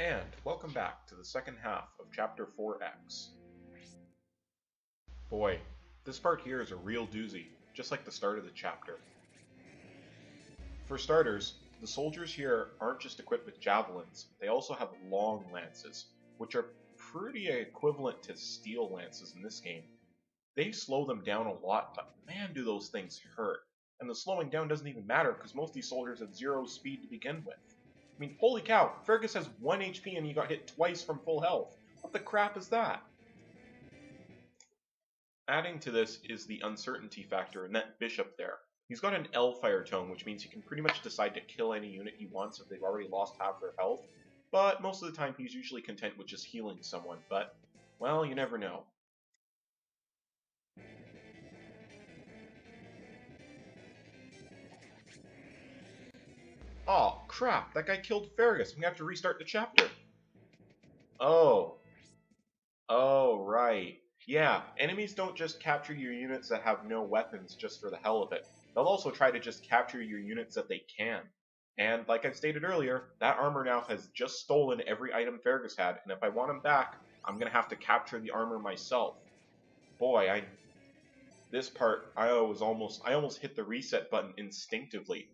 And welcome back to the second half of Chapter 4X. Boy, this part here is a real doozy, just like the start of the chapter. For starters, the soldiers here aren't just equipped with javelins, they also have long lances, which are pretty equivalent to steel lances in this game. They slow them down a lot, but man do those things hurt. And the slowing down doesn't even matter because most of these soldiers have zero speed to begin with. I mean, holy cow, Fergus has 1 HP and he got hit twice from full health. What the crap is that? Adding to this is the uncertainty factor in that bishop there. He's got an L-Fire tome, which means he can pretty much decide to kill any unit he wants if they've already lost half their health, but most of the time he's usually content with just healing someone, but, well, you never know. Oh, crap, that guy killed Fergus. I'm gonna have to restart the chapter. Oh. Oh, right. Yeah, enemies don't just capture your units that have no weapons just for the hell of it. They'll also try to just capture your units that they can. And like I stated earlier, that armor now has just stolen every item Fergus had, and if I want him back, I'm gonna have to capture the armor myself. Boy, I this part I was almost I almost hit the reset button instinctively.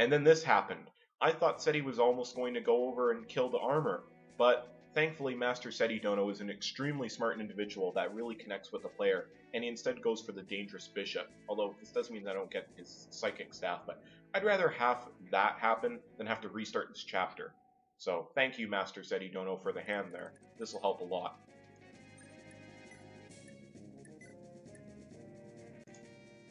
And then this happened. I thought Seti was almost going to go over and kill the armor, but thankfully Master Seti Dono is an extremely smart individual that really connects with the player, and he instead goes for the dangerous bishop. Although this does mean I don't get his psychic staff, but I'd rather have that happen than have to restart this chapter. So thank you, Master Seti Dono, for the hand there. This will help a lot.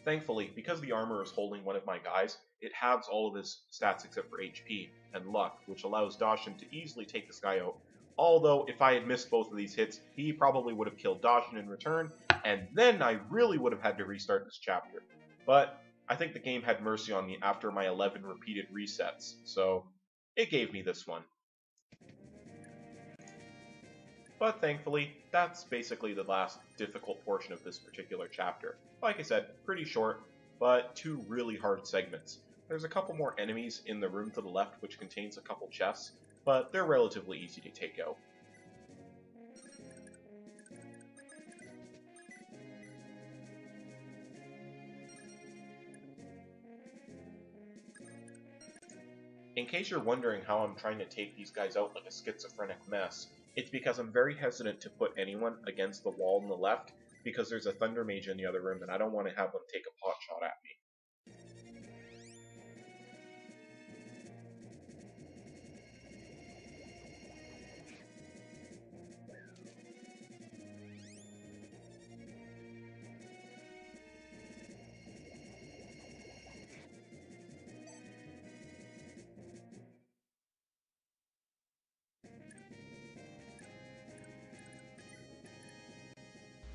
Thankfully, because the armor is holding one of my guys, it halves all of his stats except for HP and luck, which allows Dachshund to easily take this guy out. Although, if I had missed both of these hits, he probably would have killed Dachshund in return, and then I really would have had to restart this chapter. But I think the game had mercy on me after my 11 repeated resets, so it gave me this one. But thankfully, that's basically the last difficult portion of this particular chapter. Like I said, pretty short, but two really hard segments. There's a couple more enemies in the room to the left which contains a couple chests, but they're relatively easy to take out. In case you're wondering how I'm trying to take these guys out like a schizophrenic mess, it's because I'm very hesitant to put anyone against the wall on the left because there's a Thunder Mage in the other room and I don't want to have them take a pot shot at me.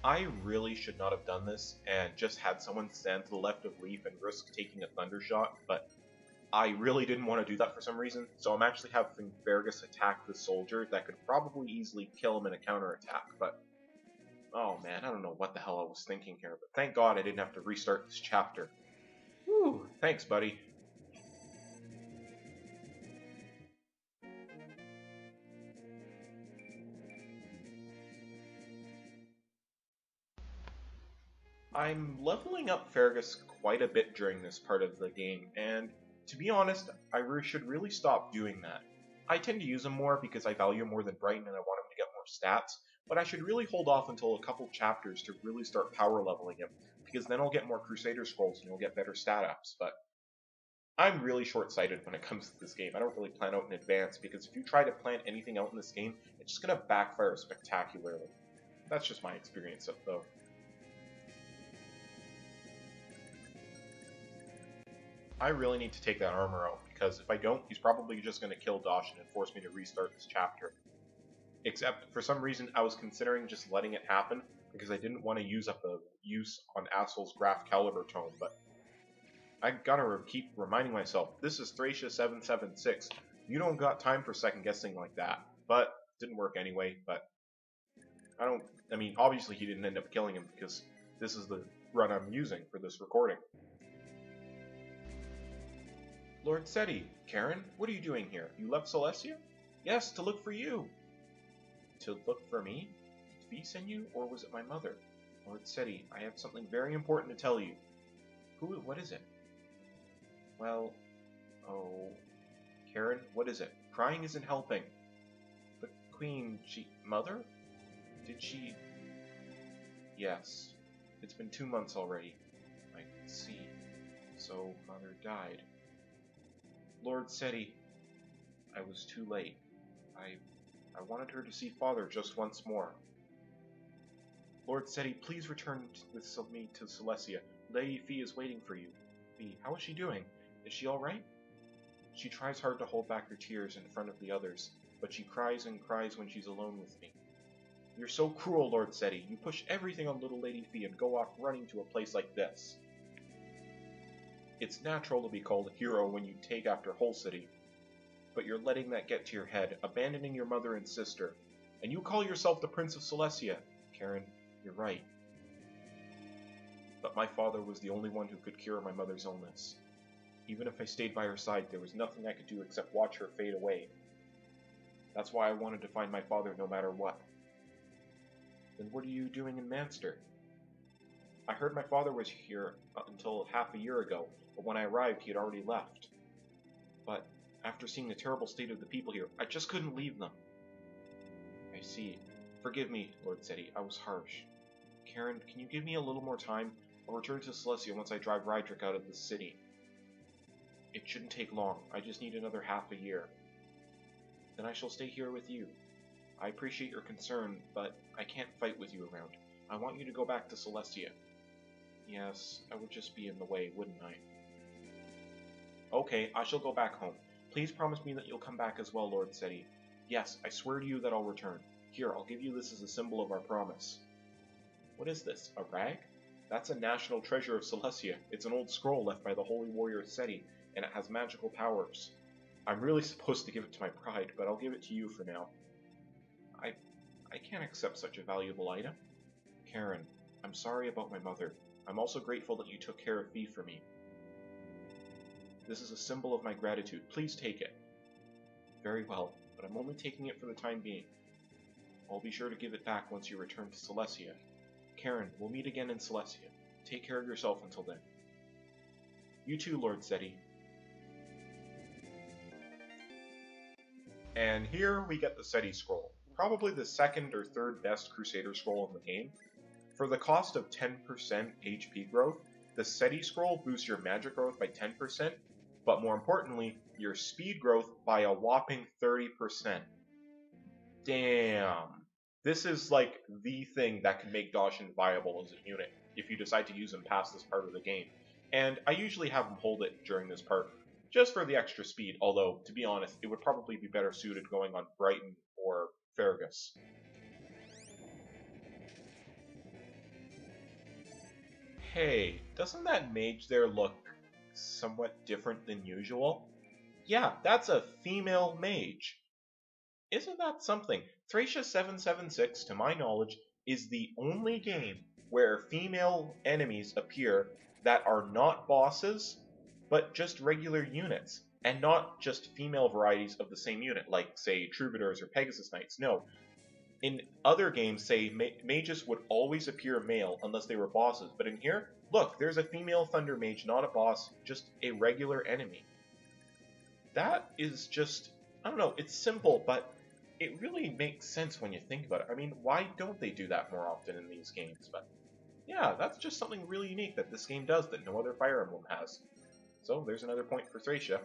I really should not have done this and just had someone stand to the left of Leaf and risk taking a Thunder Shot, but I really didn't want to do that for some reason, so I'm actually having Fergus attack the soldier that could probably easily kill him in a counterattack, but oh man, I don't know what the hell I was thinking here, but thank god I didn't have to restart this chapter. Whew, thanks buddy. I'm leveling up Fergus quite a bit during this part of the game, and to be honest, I re should really stop doing that. I tend to use him more because I value him more than Brighton and I want him to get more stats, but I should really hold off until a couple chapters to really start power leveling him, because then I'll get more Crusader Scrolls and you'll get better stat ups, but I'm really short-sighted when it comes to this game. I don't really plan out in advance, because if you try to plan anything out in this game, it's just going to backfire spectacularly. That's just my experience, of though. I really need to take that armor out, because if I don't, he's probably just going to kill Dachshund and force me to restart this chapter. Except, for some reason, I was considering just letting it happen, because I didn't want to use up a use on Asel's Grafcalibur tome, but I gotta re keep reminding myself, this is Thracia 776. You don't got time for second guessing like that. But, didn't work anyway, but I don't, I mean, obviously he didn't end up killing him, because this is the run I'm using for this recording. Lord Seti, Karen, what are you doing here? You left Celestia? Yes, to look for you. To look for me? Did Fie send you, or was it my mother? Lord Seti, I have something very important to tell you. Who, what is it? Well, oh, Karen, what is it? Crying isn't helping. The Queen, she, mother? Did she? Yes. It's been two months already. I see. So, mother died. Lord Seti, I was too late. I I wanted her to see father just once more. Lord Seti, please return with me to Celissia. Lady Fee is waiting for you. Fie, how is she doing? Is she alright? She tries hard to hold back her tears in front of the others, but she cries and cries when she's alone with me. You're so cruel, Lord Seti. You push everything on little Lady Fee and go off running to a place like this. It's natural to be called a hero when you take after Holsety, but you're letting that get to your head, abandoning your mother and sister. And you call yourself the Prince of Celissia. Karen, you're right. But my father was the only one who could cure my mother's illness. Even if I stayed by her side, there was nothing I could do except watch her fade away. That's why I wanted to find my father no matter what. Then what are you doing in Manster? I heard my father was here uh, until half a year ago, but when I arrived he had already left. But after seeing the terrible state of the people here, I just couldn't leave them. I see. Forgive me, Lord Seti, I was harsh. Karen, can you give me a little more time? I'll return to Celestia once I drive Raydrick out of the city. It shouldn't take long. I just need another half a year. Then I shall stay here with you. I appreciate your concern, but I can't fight with you around. I want you to go back to Celestia. Yes, I would just be in the way, wouldn't I? Okay, I shall go back home. Please promise me that you'll come back as well, Lord Seti. Yes, I swear to you that I'll return. Here, I'll give you this as a symbol of our promise. What is this? A rag? That's a national treasure of Celestia. It's an old scroll left by the holy warrior Seti, and it has magical powers. I'm really supposed to give it to my pride, but I'll give it to you for now. I I can't accept such a valuable item. Karen, I'm sorry about my mother. I'm also grateful that you took care of Fie for me. This is a symbol of my gratitude. Please take it. Very well, but I'm only taking it for the time being. I'll be sure to give it back once you return to Celestia. Karen, we'll meet again in Celestia. Take care of yourself until then. You too, Lord Seti. And here we get the Seti Scroll, probably the second or third best Crusader scroll in the game. For the cost of 10% HP growth, the Seti Scroll boosts your magic growth by 10%, but more importantly, your speed growth by a whopping 30%. Damn. This is like the thing that can make Dachshund viable as a unit if you decide to use him past this part of the game. And I usually have him hold it during this part just for the extra speed, although, to be honest, it would probably be better suited going on Brighton or Fergus. Hey, doesn't that mage there look somewhat different than usual. Yeah, that's a female mage. Isn't that something? Thracia 776, to my knowledge, is the only game where female enemies appear that are not bosses, but just regular units, and not just female varieties of the same unit, like, say, Troubadours or Pegasus Knights. No. In other games, say, mages would always appear male unless they were bosses, but in here, Look, there's a female Thunder Mage, not a boss, just a regular enemy. That is just, I don't know, it's simple, but it really makes sense when you think about it. I mean, why don't they do that more often in these games? But yeah, that's just something really unique that this game does that no other Fire Emblem has. So there's another point for Thracia.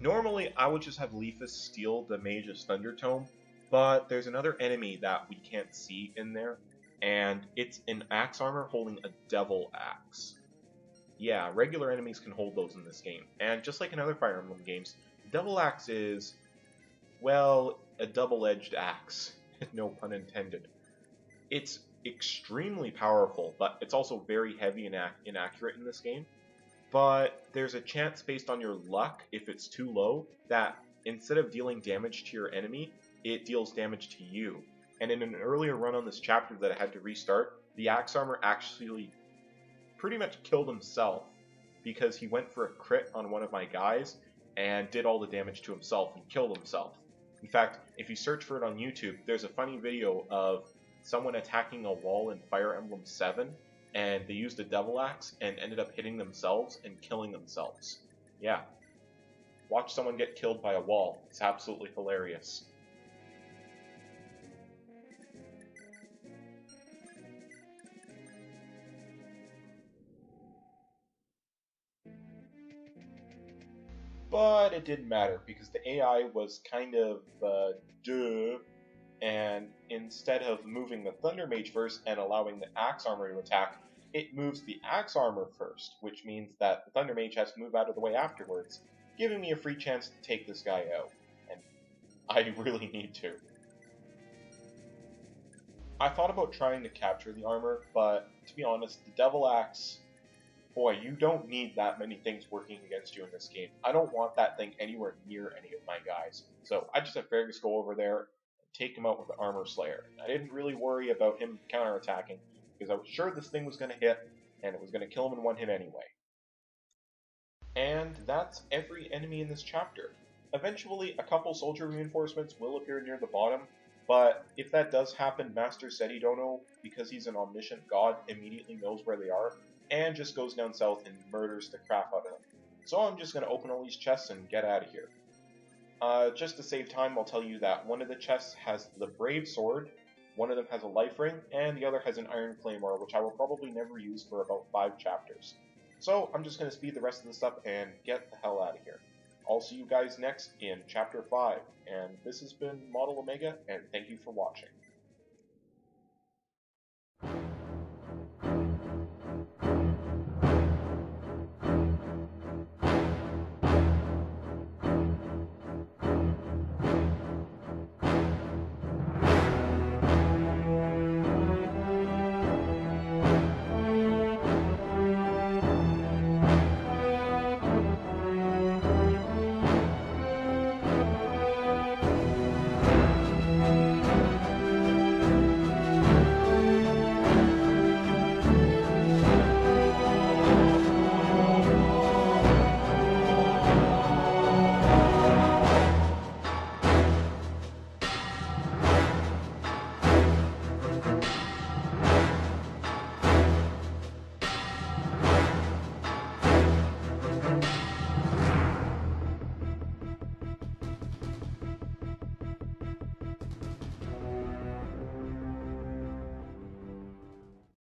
Normally, I would just have Lifis steal the Mage's Thunder Tome, but there's another enemy that we can't see in there, and it's an axe armor holding a devil axe. Yeah, regular enemies can hold those in this game. And just like in other Fire Emblem games, Devil Axe is, well, a double-edged axe. no pun intended. It's extremely powerful, but it's also very heavy and inaccurate in this game. But there's a chance based on your luck, if it's too low, that instead of dealing damage to your enemy, it deals damage to you. And in an earlier run on this chapter that I had to restart, the Axe Armor actually pretty much killed himself because he went for a crit on one of my guys and did all the damage to himself and killed himself. In fact, if you search for it on YouTube, there's a funny video of someone attacking a wall in Fire Emblem 7 and they used a devil axe and ended up hitting themselves and killing themselves. Yeah. Watch someone get killed by a wall. It's absolutely hilarious. But it didn't matter because the AI was kind of uh, duh, and instead of moving the Thunder Mage first and allowing the Axe Armor to attack, it moves the Axe Armor first, which means that the Thunder Mage has to move out of the way afterwards, giving me a free chance to take this guy out. And I really need to. I thought about trying to capture the armor, but to be honest, the Devil Axe boy, you don't need that many things working against you in this game. I don't want that thing anywhere near any of my guys. So I just had Fergus go over there and take him out with the Armor Slayer. I didn't really worry about him counterattacking because I was sure this thing was going to hit and it was going to kill him in one hit anyway. And that's every enemy in this chapter. Eventually, a couple soldier reinforcements will appear near the bottom, but if that does happen, Master Setidono, because he's an omniscient god, immediately knows where they are, and just goes down south and murders the crap out of them. So I'm just going to open all these chests and get out of here. Uh, just to save time, I'll tell you that one of the chests has the Brave Sword, one of them has a Life Ring, and the other has an Iron Claymore, which I will probably never use for about 5 chapters. So I'm just going to speed the rest of this up and get the hell out of here. I'll see you guys next in Chapter 5, and this has been Model Omega, and thank you for watching.